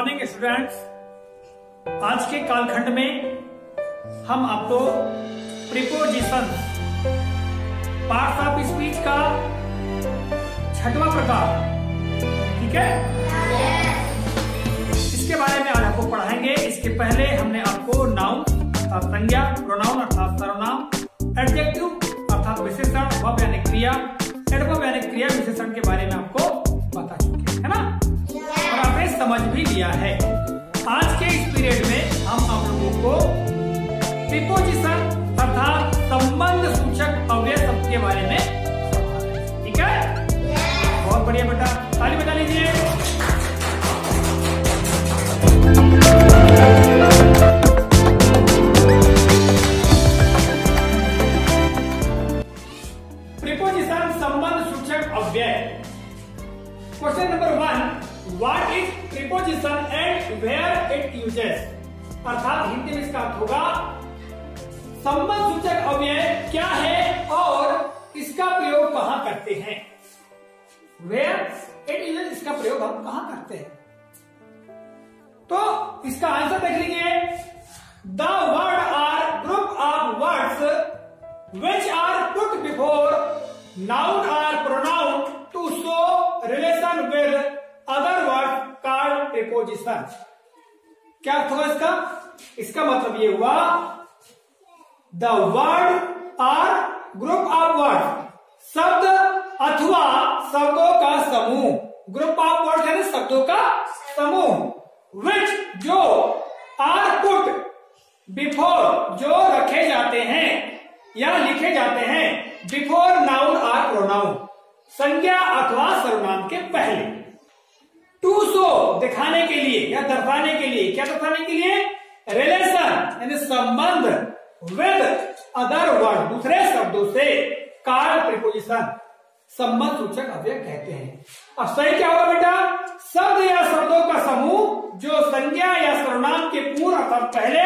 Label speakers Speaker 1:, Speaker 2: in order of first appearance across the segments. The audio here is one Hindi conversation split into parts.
Speaker 1: मॉर्निंग स्टूडेंट्स आज के कालखंड में हम आपको प्रिपोजिशन पार्ट्स ऑफ़ स्पीच का छठवा प्रकार ठीक है? इसके बारे में आज आपको पढ़ाएँगे। इसके पहले हमने आपको नाउन अर्थात संज्ञा प्रोनाउन अर्थात सर्वनाम एडजेक्टिव अर्थात विशेषण वर्ब यानी क्रिया एडवर्ब यानी क्रिया विशेषण के बारे में आपको बता चुके हैं ना? समझ भी लिया है। आज के इस पीरियड में हम आप लोगों को प्रिपोजिशन अर्थात संबंध सूचक अव्यय शब्द के बारे में ठीक है? बहुत बढ़िया बेटा। ताली बजा लीजिए। प्रिपोजिशन संबंध सूचक अव्यय। Question number one what is preposition and where it uses अर्थात हिंदी में इसका अर्थ होगा, संबंध सूचक अव्यय क्या है और इसका प्रयोग कहाँ करते हैं? वेयर इट यूजेस इसका प्रयोग हम कहाँ करते हैं? तो इसका आंसर देख लीजिए the word are group of words which are put before noun or preposition क्या अर्थ हुआ इसका? इसका मतलब ये हुआ, the word are group of word शब्द अथवा शब्दों का समूह। ग्रुप ऑफ़ वर्ड है शब्दों का समूह। विच जो आर पुट बिफोर जो रखे जाते हैं या लिखे जाते हैं। बिफोर नाउन और प्रोनाउन संज्ञा अथवा सर्वनाम के पहले। टू सो दिखाने के लिए या दर्शाने के लिए। क्या दर्शाने के लिए? रिलेशन यानी संबंध विद अदर वर्ड दूसरे शब्दों से कार प्रिपोजिशन संबंध सूचक अव्यय कहते हैं। अब सही क्या होगा बेटा? शब्द या शब्दों का समूह, जो संज्ञा या सर्वनाम के पूर्व अर्थात पहले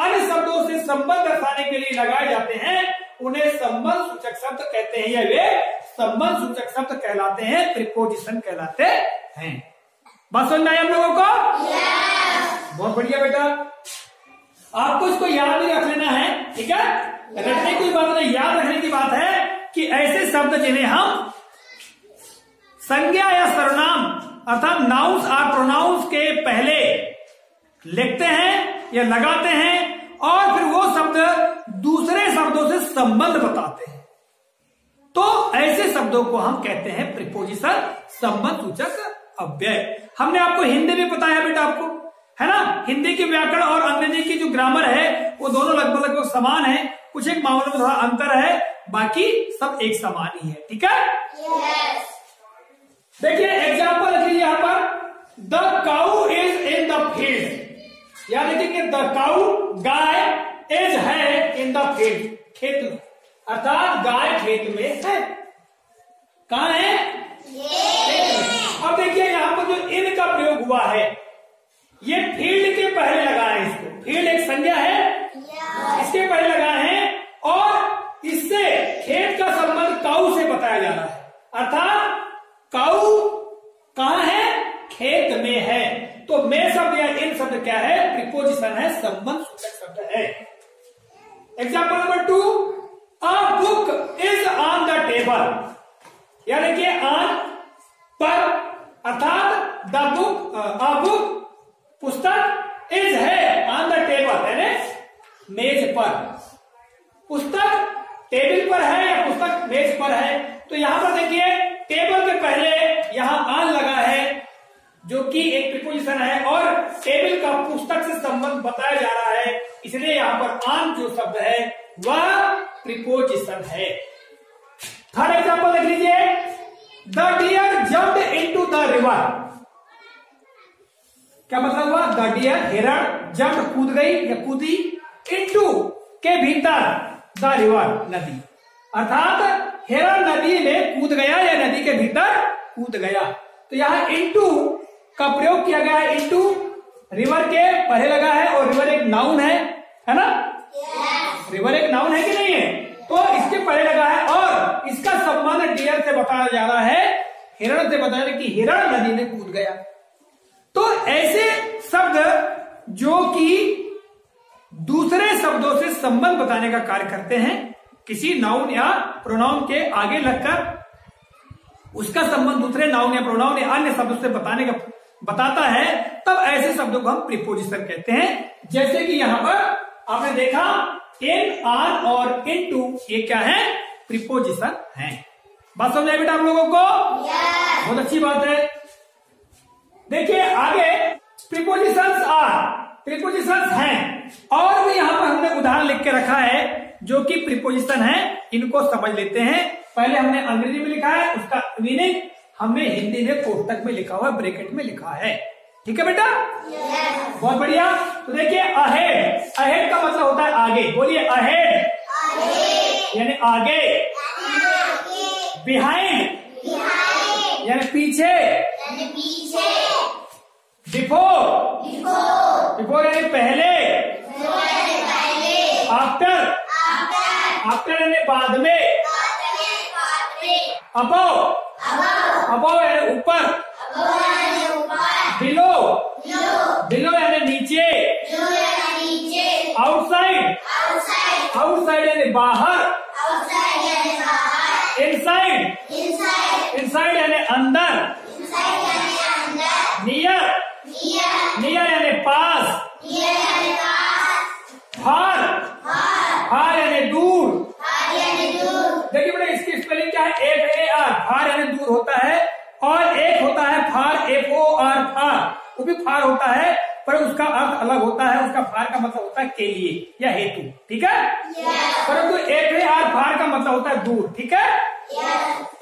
Speaker 1: अन्य शब्दों से संबंध दर्शाने के लिए लगाए जाते हैं, उन्हें संबंध सूचक शब्द कहते हैं या वे संबंध सूचक शब्द कहलाते हैं प्रिपोजिशन कहलाते हैं। बात समझ में आई हम लोगों को? बहुत बढ़िया बेटा। आपको इसको याद भी रख लेना है ठीक है? रखने की बात नहीं याद रखने की बात है कि ऐसे शब्द जिन्हें हम संज्ञा या सर्वनाम अर्थात नाउंस और प्रोनाउंस के पहले लिखते हैं या लगाते हैं और फिर वो शब्द दूसरे शब्दों से संबंध बताते हैं। तो ऐसे शब्दों को हम कहते हैं प्रिपोजिशन संबंध सूचक अव्यय। हमने आपको हिंदी में बताया बेटा आपको है ना? हिंदी के व्याकरण और अंग्रेज़ी की जो ग्रामर है वो दोनों लगभग लगभग समान है। कुछ एक मामलों में थोड़ा अंतर है बाकी सब एक समान ही है ठीक है? Yes. देखिए एग्ज़ाम्पल लिख लीजिए यहाँ पर। The cow is in the field या लिखेंगे द काउ गाय इज़ है इन द फ़ील्ड खेत में। अर्थात गाय खेत में है। कहा है? खेत में अब देखिए यहाँ पर जो इन का प्रयोग हुआ है। ये फ़ील्ड के पहले लगा है इसको। फ़ील्ड एक संज्ञा है। इसके पहले लगा है और इससे खेत का संबंध काउ से बताया जा रहा है। अर्थात काउ कहा है? खेत में है। तो में शब्द या इन शब्द क्या है? प्रिपोजिशन है संबंध सूचक शब्द है। Example number two a book is on the table या देखिए ऑन पर अर्थात द बुक अ बुक पुस्तक इज़ है ऑन द टेबल यानी मेज पर पुस्तक टेबल पर है या पुस्तक मेज पर है। तो यहाँ पर देखिए टेबल के पहले यहाँ आन लगा है, जो कि एक प्रिपोजिशन है, और टेबल का पुस्तक से संबंध बताया जा रहा है। इसलिए यहाँ पर आन जो शब्द है, वह प्रिपोजिशन है। थर्ड एग्ज़ाम्पल देख लीजिए। The deer jump into the river क्या मतलब हुआ? द डियर हिरण जम्प कूद गई या कूदी इनटू के भीतर द रिवर नदी। अर्थात हिरण नदी में कूद गया या नदी के भीतर कूद गया? तो यहाँ इंटू का प्रयोग किया गया है। इंटू रिवर के पहले लगा है और रिवर एक नाउन है है ना? रिवर एक नाउन है कि नहीं है? तो इसके पहले लगा है और इसका संबंध डियर से बताया जा रहा है हिरण से बताया कि हिरण नदी में कूद गया। तो ऐसे शब्द जो कि दूसरे शब्दों से संबंध बताने का कार्य करते हैं किसी नाउन या प्रोनाउन के आगे लगकर उसका संबंध दूसरे नाउन या प्रोनाउन या अन्य शब्दों से बताने का बताता है तब ऐसे शब्दों को हम प्रिपोजिशन कहते हैं। जैसे कि यहाँ पर आपने देखा इन आर और इन टू ये क्या है? प्रिपोजिशन है। बात समझ बेटा आप लोगों को? बहुत अच्छी बात है। देखिए आगे प्रिपोजिशंस आर प्रिपोजिशंस हैं। और भी यहाँ पर हमने उदाहरण लिख के रखा है। जो कि प्रिपोजिशन है इनको समझ लेते हैं। पहले हमने अंग्रेज़ी में लिखा है उसका मीनिंग हमने हिंदी में कोष्टक में लिखा हुआ ब्रैकेट में लिखा है। ठीक है बेटा? Yes. बहुत बढ़िया। तो देखिए अहेड अहेड का मतलब होता है आगे। बोलिए अहेड यानी आगे। बिहाइंड यानी पीछे। बिफोर बिफोर यानी पहले। आफ्टर यानी बाद में। अबो। अबो यानी ऊपर। बिलो। बिलो यानी नीचे। आउटसाइड आउटसाइड यानी बाहर। इनसाइड इनसाइड यानी अंदर नियर नियर यानी पास फार फार यानी दूर देखिए बेटा इसकी स्पेलिंग क्या है एफ़ ए आर फार यानी दूर होता है और एक होता है फार एफ़ ओ आर फार वो भी फार होता है पर उसका अर्थ अलग होता है उसका फार का मतलब होता है के लिए या हेतु ठीक है? परंतु एफ़ ए आर फार का मतलब होता है दूर ठीक है?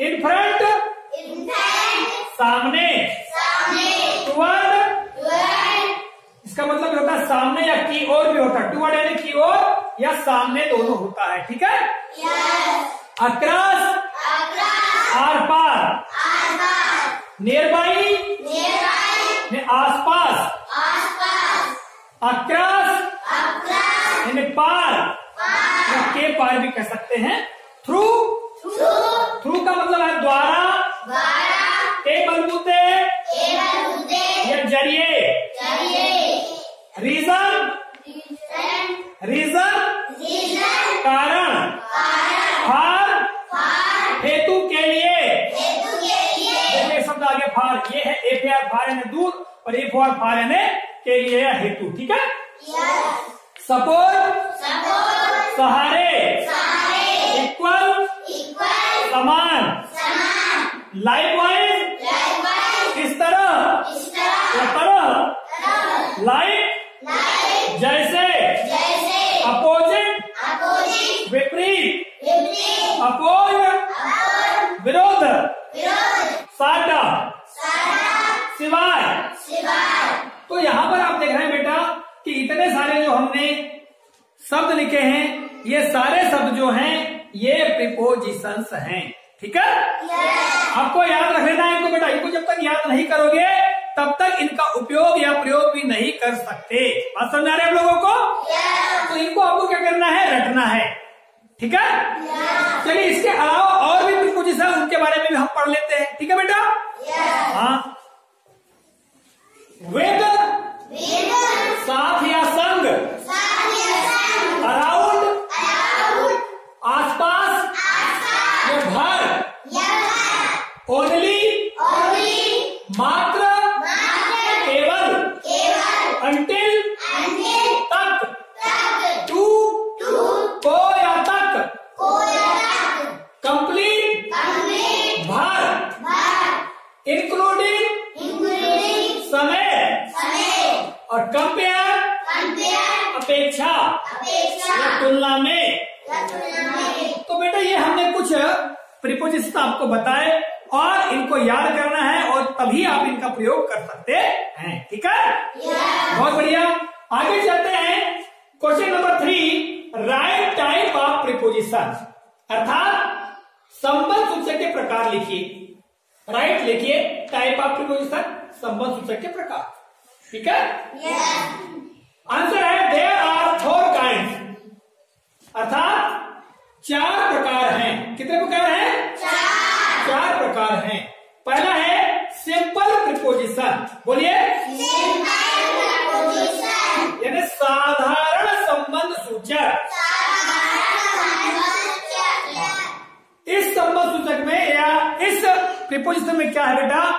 Speaker 1: इन फ्रंट सामने. टुवर्ड इसका मतलब होता है सामने या की ओर भी होता है। टुवर्ड यानी की ओर या सामने दोनों होता है ठीक है? अक्रॉस आर पार. नियर बाई ने आसपास। आसपास अक्रॉस यानी पार। या के पार भी कह सकते हैं। थ्रू। थ्रू थ्रू का मतलब है द्वारा। के बलबूते। या ज़रिए। रीजन रीजन कारण फार हेतु के लिए देखिए शब्द आगे फार ये है एफ़ आर फार यानी दूर और ए फॉर फार यानी के लिए या हेतु ठीक है? सपोज़ सहारे। इक्वल समान। लाइक वाइज इस तरह या तरह लाइक जैसे अपोजिट विपरीत अपोज विरोध साटा सिवाय तो यहाँ पर आप देख रहे हैं बेटा कि इतने सारे जो हमने शब्द लिखे हैं ये सारे शब्द जो हैं ये प्रिपोजिशंस हैं। ठीक है? आपको याद रख लेना है इनको बेटा। इनको जब तक याद नहीं करोगे तब तक इनका उपयोग या प्रयोग भी नहीं कर सकते। बात समझ आ रहे हैं आप लोगों को? तो इनको आपको क्या करना है? रटना है। ठीक है? चलिए इसके अलावा और भी प्रिपोजिशन उनके बारे में भी हम पढ़ लेते हैं। ठीक है बेटा? हाँ। वेद साथ या संग अराउंड आसपास या भर ओनली मात्र केवल अंटिल तक टू को या तक कंप्लीट भर इंक्लूडिंग समय और कंपेयर अपेक्षा। या तुलना में। तो बेटा ये हमने कुछ प्रिपोजिशन आपको बताए और इनको याद करना है और तभी आप इनका प्रयोग कर सकते हैं। ठीक है? बहुत बढ़िया। आगे चलते हैं। Question number three right type of preposition अर्थात संबंध सूचक के प्रकार लिखिए। राइट लिखिए टाइप ऑफ़ प्रिपोजिशन संबंध सूचक के प्रकार। ठीक है? आंसर है देर आर फोर काइंड अर्थात चार प्रकार हैं। कितने प्रकार हैं? चार। चार प्रकार हैं। पहला है सिंपल प्रिपोजिशन बोलिए। यानी साधारण संबंध सूचक। इस संबंध सूचक में या इस प्रिपोजिशन में क्या है बेटा?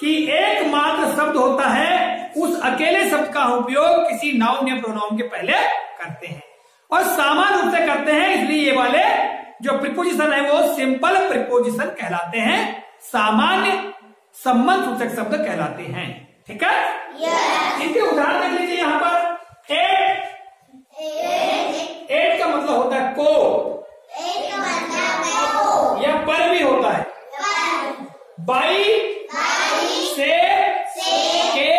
Speaker 1: कि एकमात्र शब्द होता है उस अकेले शब्द का उपयोग किसी नाउन या प्रोनाउन के पहले करते हैं। और सामान्य रूप से करते हैं इसलिए ये वाले जो प्रिपोजिशन है वो सिंपल प्रिपोजिशन कहलाते हैं। सामान्य संबंध सूचक शब्द कहलाते हैं। ठीक है? इनके उदाहरण देख लीजिए यहाँ पर। एट एट का मतलब होता है को।
Speaker 2: एक मतलब है
Speaker 1: या पर भी होता है। बाई से
Speaker 2: से
Speaker 1: के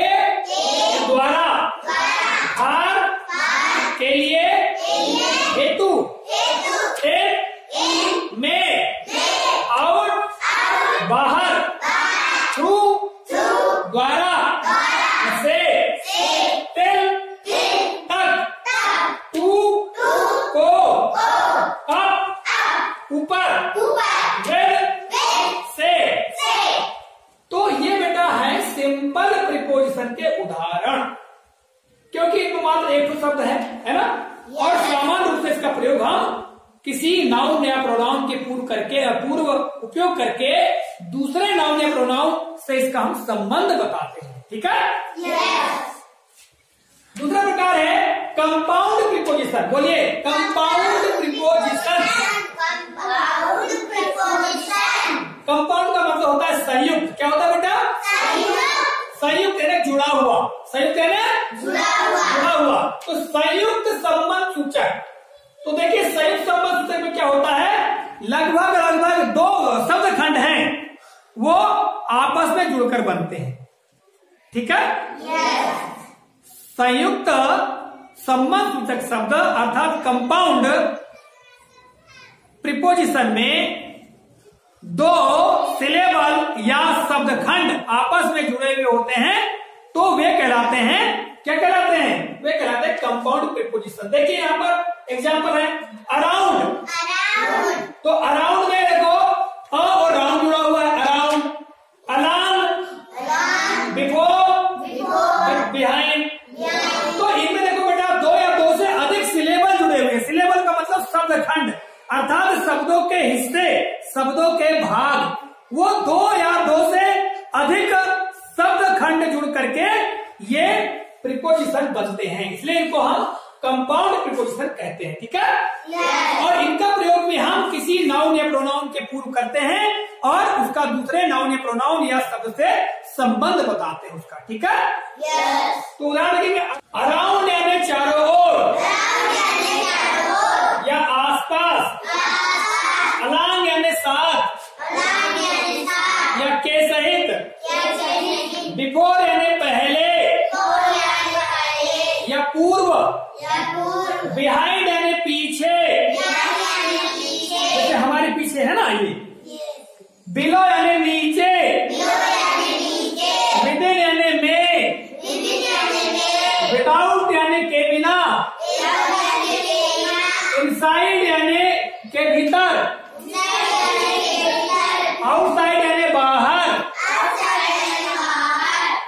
Speaker 2: के
Speaker 1: द्वारा
Speaker 2: द्वारा
Speaker 1: हार
Speaker 2: पार
Speaker 1: के लिए
Speaker 2: के लिए
Speaker 1: हेतु
Speaker 2: हेतु
Speaker 1: एट
Speaker 2: इन
Speaker 1: में
Speaker 2: में
Speaker 1: आउट
Speaker 2: आउट
Speaker 1: बाहर
Speaker 2: बाहर
Speaker 1: थ्रू
Speaker 2: थ्रू
Speaker 1: द्वारा
Speaker 2: द्वारा
Speaker 1: से
Speaker 2: से
Speaker 1: टिल
Speaker 2: टिल
Speaker 1: तक
Speaker 2: तक
Speaker 1: टू
Speaker 2: टू
Speaker 1: को
Speaker 2: को
Speaker 1: अप
Speaker 2: अप
Speaker 1: ऊपर
Speaker 2: ऊपर
Speaker 1: वेद
Speaker 2: वेद
Speaker 1: से
Speaker 2: से
Speaker 1: तो ये बेटा है सिंपल प्रिपोजिशन के उदाहरण क्योंकि इनको मात्र एक तो शब्द है है ना और सामान्य रूप से इसका प्रयोग हम किसी नाउन या प्रोनाउन के पूर्व करके या पूर्व उपयोग करके दूसरे नाउन या प्रोनाउन से इसका हम संबंध बताते हैं ठीक है?
Speaker 2: यस
Speaker 1: दूसरा प्रकार है कंपाउंड प्रिपोजिशन बोलिए कंपाउंड प्रिपोजिशन
Speaker 2: कंपाउंड
Speaker 1: का मतलब होता है संयुक्त। क्या होता है बेटा?
Speaker 2: संयुक्त.
Speaker 1: संयुक्त यानी जुड़ा हुआ। संयुक्त यानी
Speaker 2: जुड़ा हुआ।
Speaker 1: जुड़ा हुआ। तो संयुक्त संबंध सूचक। तो देखिए संयुक्त संबंध सूचक में क्या होता है? लगभग लगभग दो शब्द खंड है। वो आपस में जुड़कर बनते हैं। ठीक है?
Speaker 2: यस
Speaker 1: संयुक्त संबंध सूचक शब्द अर्थात कंपाउंड प्रिपोजिशन में दो सिलेबल या शब्द खंड आपस में जुड़े हुए होते हैं तो वे कहलाते हैं, क्या कहलाते हैं? वे कहलाते हैं कंपाउंड प्रिपोजिशन देखिए यहाँ पर एग्जांपल है अराउंड
Speaker 2: अराउंड
Speaker 1: तो अराउंड में देखो अ और राउंड जुड़ा हुआ है around alarm
Speaker 2: alarm
Speaker 1: before
Speaker 2: before
Speaker 1: behind
Speaker 2: behind
Speaker 1: तो इनमें देखो बेटा दो या दो से अधिक सिलेबल जुड़े हुए हैं सिलेबल का मतलब शब्द खंड अर्थात शब्दों के हिस्से शब्दों के भाग वो दो या दो से अधिक शब्द खंड जुड़ करके ये प्रिपोजिशन बनते हैं इसलिए इनको हम कंपाउंड प्रिपोजिशन कहते हैं ठीक है
Speaker 2: यस
Speaker 1: और इनका प्रयोग भी हम किसी नाउन या प्रोनाउन के पूर्व करते हैं और उसका दूसरे नाउन या प्रोनाउन या शब्द से संबंध बताते हैं उसका ठीक है?
Speaker 2: Yes.
Speaker 1: तो उदाहरण देखेंगे अराउंड यानी चारों ओर।
Speaker 2: अराउंड यानी चारों ओर।
Speaker 1: या आसपास। इनसाइड यानी के भीतर। आउटसाइड यानी बाहर।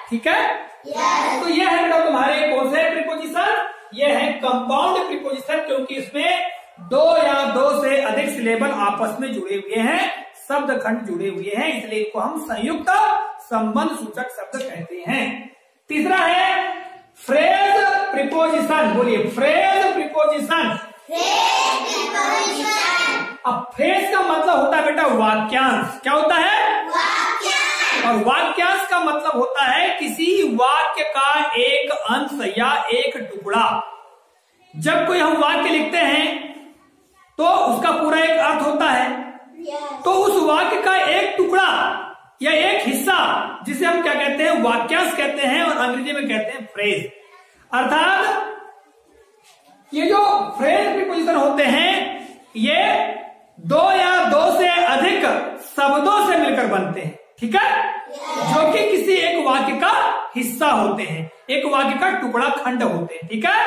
Speaker 1: ठीक है?
Speaker 2: यस
Speaker 1: तो यह है बेटा तुम्हारे कौन से प्रिपोजिशन ये है कंपाउंड प्रिपोजिशन क्योंकि इसमें दो या दो से अधिक सिलेबल आपस में जुड़े हुए हैं शब्द खंड जुड़े हुए हैं इसलिए इनको हम संयुक्त संबंध सूचक शब्द कहते हैं। तीसरा है फ्रेज प्रिपोजिशन बोलिए फ्रेज प्रीपोजिशन अब फ्रेज का मतलब होता है बेटा वाक्यांश। क्या होता है?
Speaker 2: वाक्यांश।
Speaker 1: और वाक्यांश का मतलब होता है किसी वाक्य का एक अंश या एक टुकड़ा। जब कोई हम वाक्य लिखते हैं तो उसका पूरा एक अर्थ होता है। तो उस वाक्य का एक टुकड़ा या एक हिस्सा जिसे हम क्या कहते हैं? वाक्यांश कहते हैं और अंग्रेज़ी में कहते हैं फ्रेज अर्थात ये जो फ्रेज प्रिपोजिशन होते हैं ये दो या दो से अधिक शब्दों से मिलकर बनते हैं ठीक है? जो कि किसी एक वाक्य का हिस्सा होते हैं एक वाक्य का टुकड़ा खंड होते हैं ठीक है।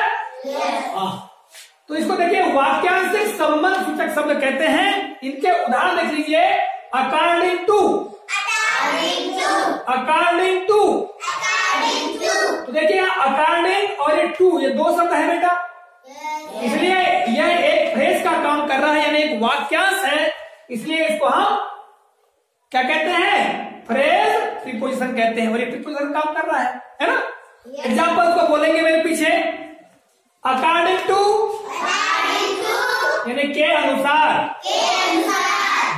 Speaker 1: तो इसको देखिए वाक्यांशिक संबंध सूचक शब्द कहते हैं। इनके उदाहरण देख लीजिए अकॉर्डिंग टू
Speaker 2: अकॉर्डिंग टू
Speaker 1: तो। देखिए अकॉर्डिंग और ये टू ये दो शब्द है बेटा। इसलिए यह एक फ्रेज का काम कर रहा है यानी एक वाक्यांश है। इसलिए इसको हम क्या कहते हैं? प्रीपोजिशन कहते हैं। और ये प्रीपोजिशन काम कर रहा है है ना? एग्ज़ाम्पल को बोलेंगे मेरे पीछे। अकॉर्डिंग टू यानी के अनुसार।
Speaker 2: के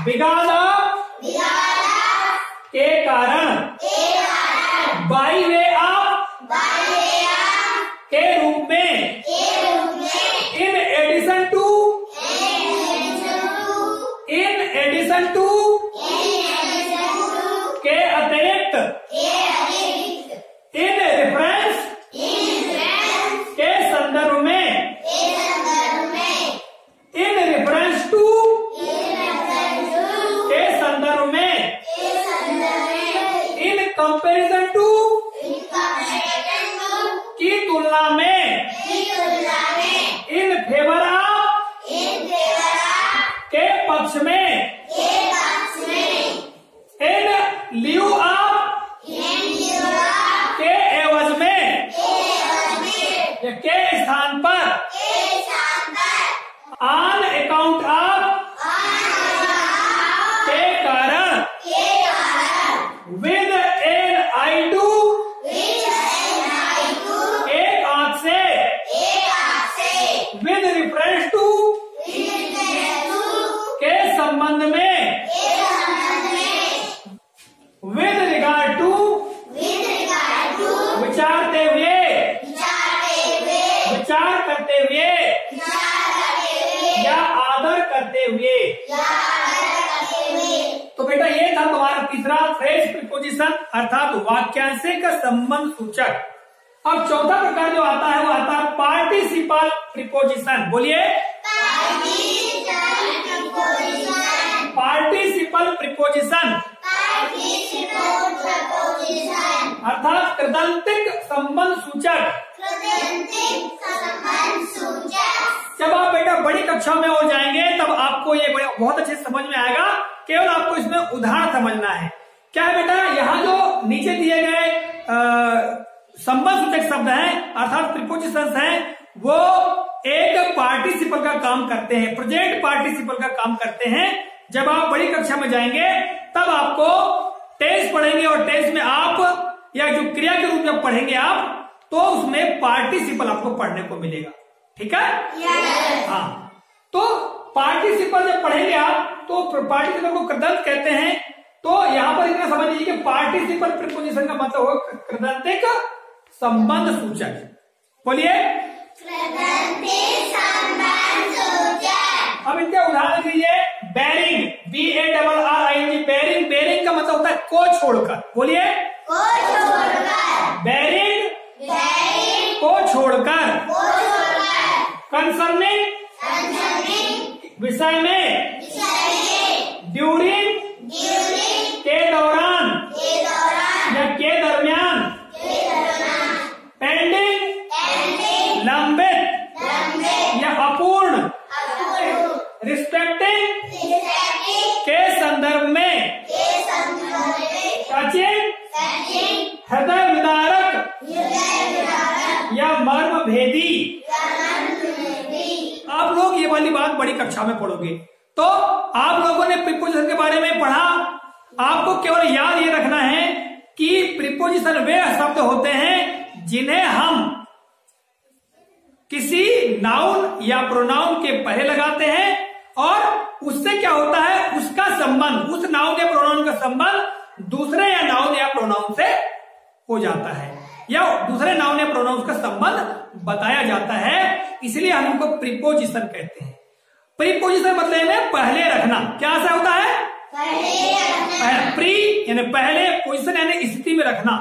Speaker 1: बिकॉज़ ऑफ़
Speaker 2: बिगाड़ा
Speaker 1: के कारण।
Speaker 2: के कारण।
Speaker 1: बाई के पक्ष में हुए तो बेटा ये था तुम्हारा तीसरा फ्रेश प्रिपोजिशन अर्थात वाक्यांश का संबंध सूचक। अब चौथा प्रकार जो आता है, वो आता है पार्टिसिपल प्रिपोजिशन बोलिए।
Speaker 2: पार्टिसिपल प्रिपोजिशन
Speaker 1: अर्थात कृदंतिक संबंध सूचक
Speaker 2: कृदंतिक संबंध सूचक
Speaker 1: जब आप बेटा बड़ी कक्षा में हो जाएँगे, तब आपको ये बहुत अच्छे समझ में आएगा। केवल आपको इसमें उदाहरण समझना है। क्या है बेटा, यहाँ जो नीचे दिए गए संबंध सूचक शब्द हैं, अर्थात प्रिपोजिशंस हैं, वो एक पार्टिसिपल का काम करते हैं प्रोजेक्ट पार्टिसिपल का काम करते हैं। जब आप बड़ी कक्षा में जाएँगे, तब आपको टेस्ट पढ़ेंगे और टेस्ट में आप, या जो क्रिया के रूप में पढ़ेंगे आप तो उसमें पार्टिसिपल आपको पढ़ने को मिलेगा। ठीक है? Yes. हाँ। तो पार्टिसिपल जब पढ़ेंगे आप तो पार्टिसिपल को कृदंत कहते हैं। तो यहाँ पर इतना समझ लीजिए कि पार्टिसिपल प्रिपोजिशन का मतलब हो कृदंतिक संबंध सूचक। बोलिए।
Speaker 2: कृदंतिक संबंध सूचक।
Speaker 1: अब इनके उदाहरण लीजिए barring B A double R I N G barring barring का मतलब होता है को छोड़कर। बोलिए।
Speaker 2: को छोड़कर।
Speaker 1: बेरिंग
Speaker 2: बेरिंग
Speaker 1: को छोड़कर।
Speaker 2: को छोड़कर
Speaker 1: कंसर्निंग विषय में
Speaker 2: विषय में
Speaker 1: ड्यूरिंग
Speaker 2: ड्यूरिंग
Speaker 1: के दौरान
Speaker 2: के दौरान
Speaker 1: या के दरमियान
Speaker 2: के दौरान
Speaker 1: पेंडिंग
Speaker 2: पेंडिंग लंबे
Speaker 1: या अपूर्ण
Speaker 2: अपूर्ण
Speaker 1: रिस्पेक्टिंग
Speaker 2: रिसेप्टिव
Speaker 1: के संदर्भ में
Speaker 2: के संदर्भ में
Speaker 1: सचिन
Speaker 2: सचिन
Speaker 1: हृदय विदारक
Speaker 2: हृदय विदारक
Speaker 1: या मर्म भेदी
Speaker 2: आनंद में भी
Speaker 1: आप लोग ये वाली बात बड़ी कक्षा में पढ़ोगे। तो आप लोगों ने प्रिपोजिशन के बारे में पढ़ा। आपको केवल याद ये रखना है कि प्रिपोजिशन वे शब्द होते हैं जिन्हें हम किसी नाउन या प्रोनाउन के पहले लगाते हैं और उससे क्या होता है? उसका संबंध, उस नाउन या प्रोनाउन का संबंध दूसरे या नाउन या प्रोनाउन से हो जाता है। या दूसरे नाउन या प्रोनाउन का संबंध बताया जाता है। इसलिए हम उनको प्रिपोजिशन कहते हैं। प्रीपोजिशन मतलब है पहले रखना। क्या से होता है?
Speaker 2: पहले रखना।
Speaker 1: प्री यानी पहले पोजिशन यानी स्थिति में रखना।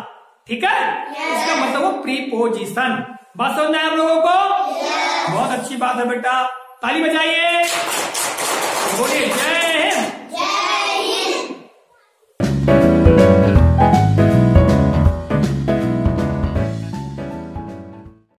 Speaker 1: ठीक है. इसका मतलब वो प्रीपोजिशन बात समझ में आप लोगों को? बहुत अच्छी बात है बेटा। ताली बजाइए। बोलिए जय हिंद।